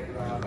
take it out.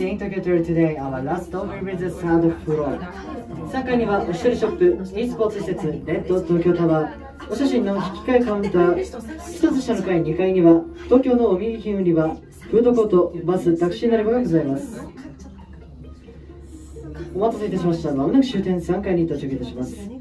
Staying Tokyo Tour today. Our last stop will be the third floor. 3階にはオフィシャルショップ、e スポーツ施設、レッド東京タワー、お写真の引き換えカウンター、1つ下の階2階には東京のお土産品売り場、フードコート、バス、タクシーなり場がございます。お待たせいたしました。まもなく終点3階に到着いたします。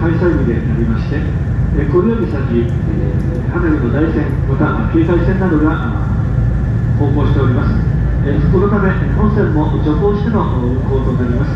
開催日でありまして、えこれより先、え花火の大船、また経済船などが航行しております。えそのため、本船も徐行しての運航となります。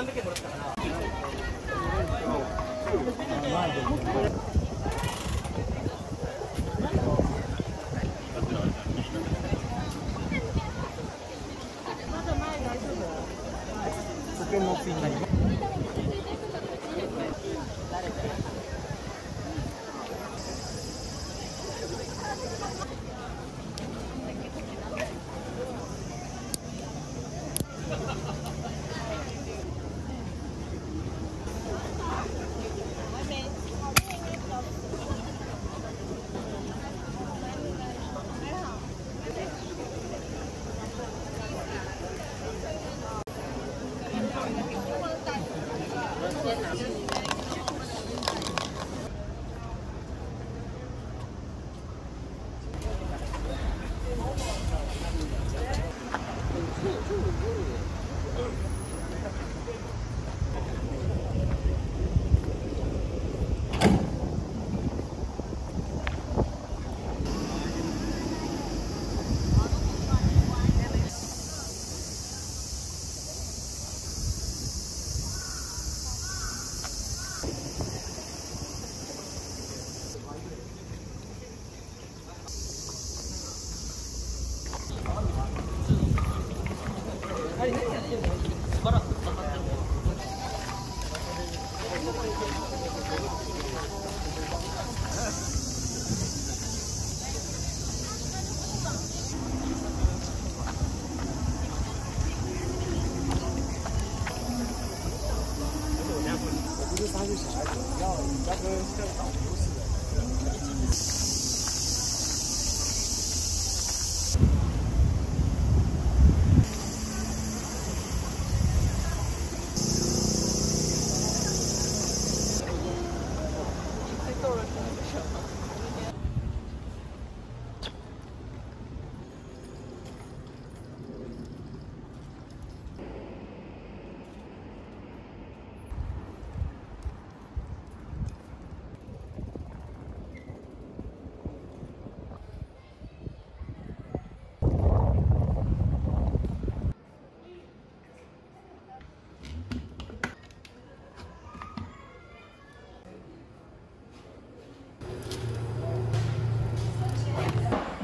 300円もらったか。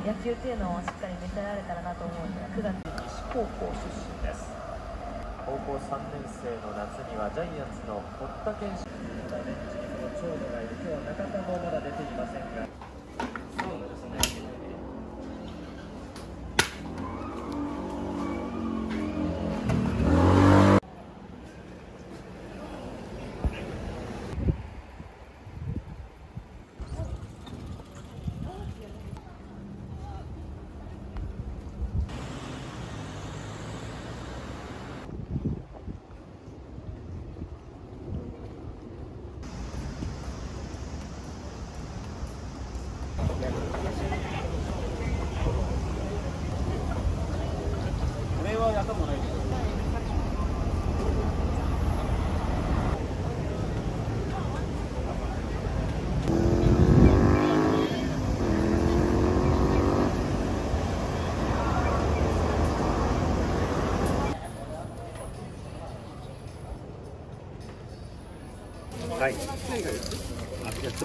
野球っていうのをしっかり見せられたらなと思うので9月。西高校出身です。高校3年生の夏にはジャイアンツの堀田健志ベンチにこの長野がいる今日は中田もまだ出ていませんがはい。あ、じゃあ、つ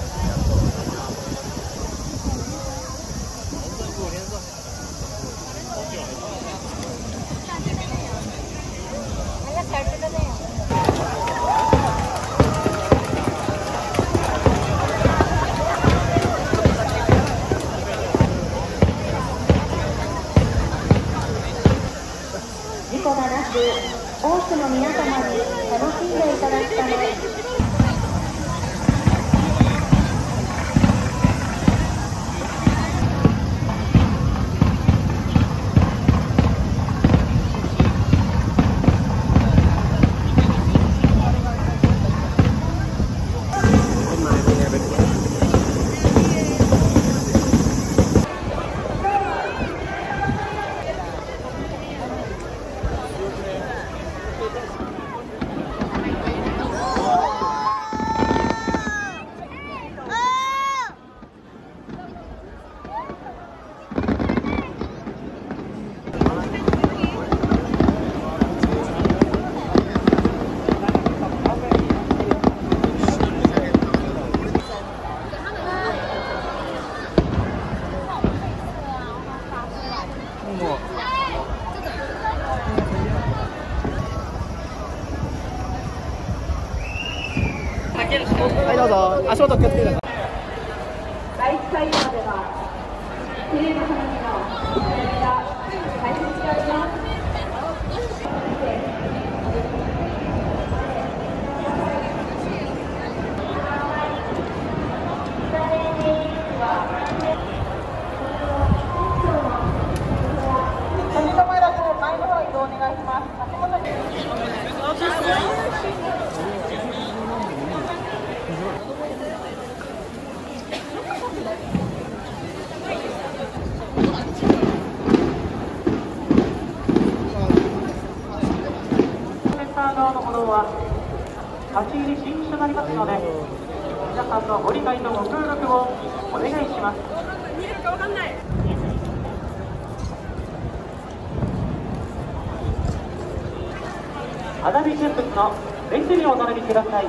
花火見物の電気にお並びください。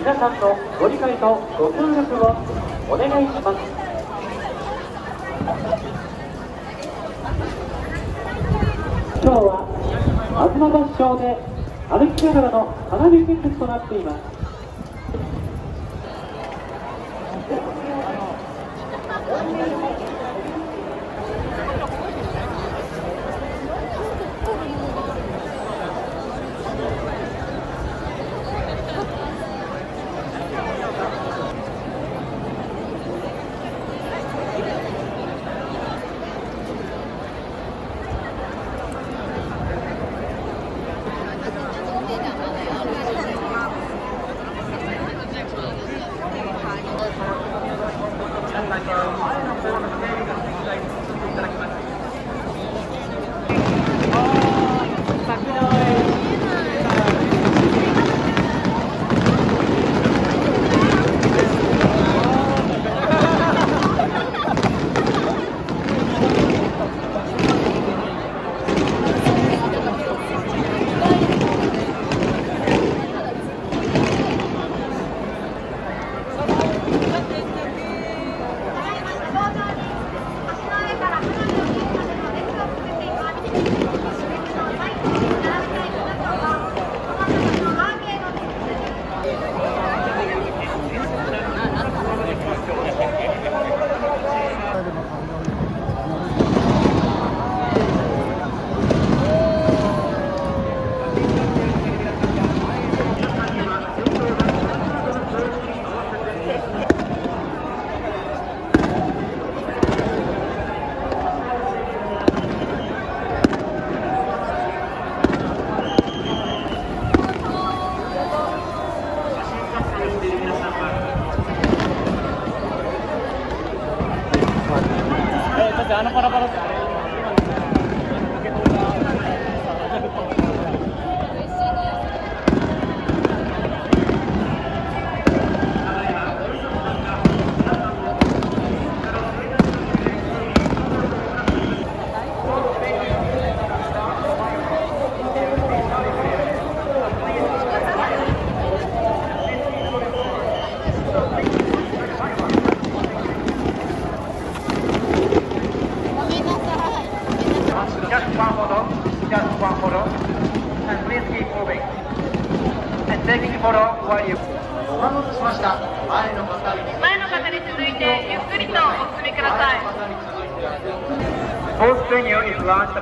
皆さんのご理解とご協力をお願いします。今日は東橋町で歩きながらの花火見物となっています。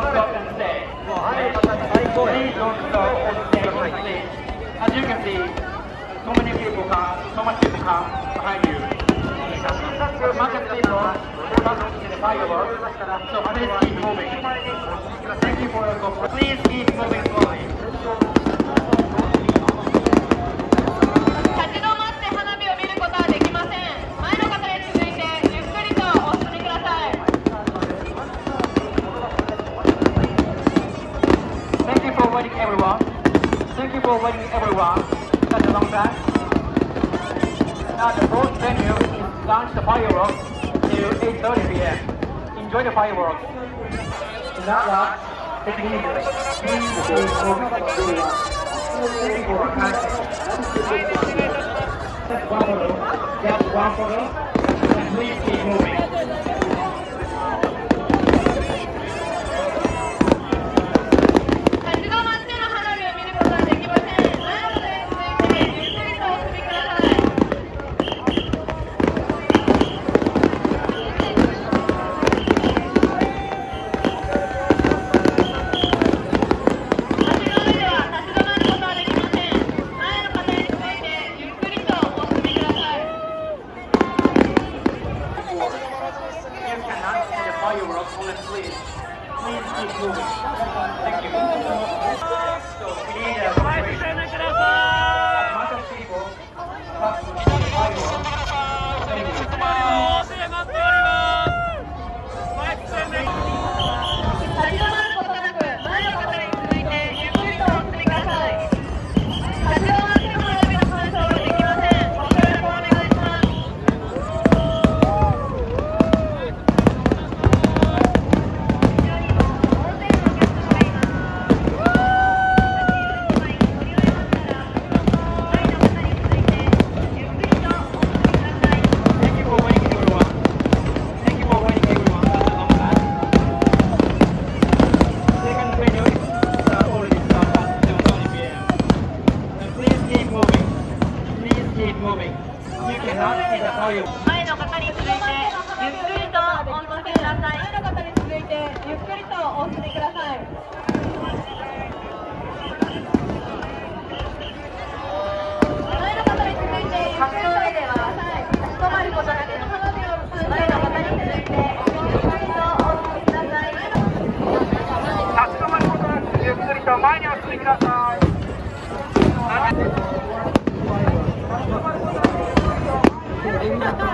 stop and stay. Please don't stop and stay. As you can see, so many people come, so much people come behind you. Much people, much fireworks, so please keep moving.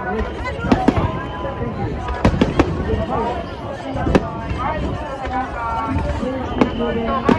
止ま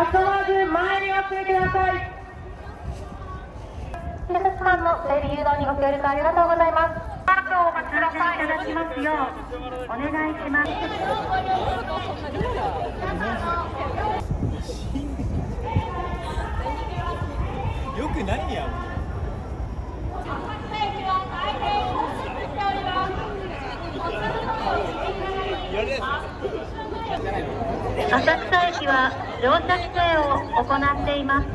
まらず前にください。警察官の整理誘導にご協力ありがとうございます。マークをお待ちくださいいただきますようお願いします。くないやん。浅草駅は乗車規制を行っています。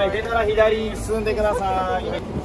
はい出たら左進んでください。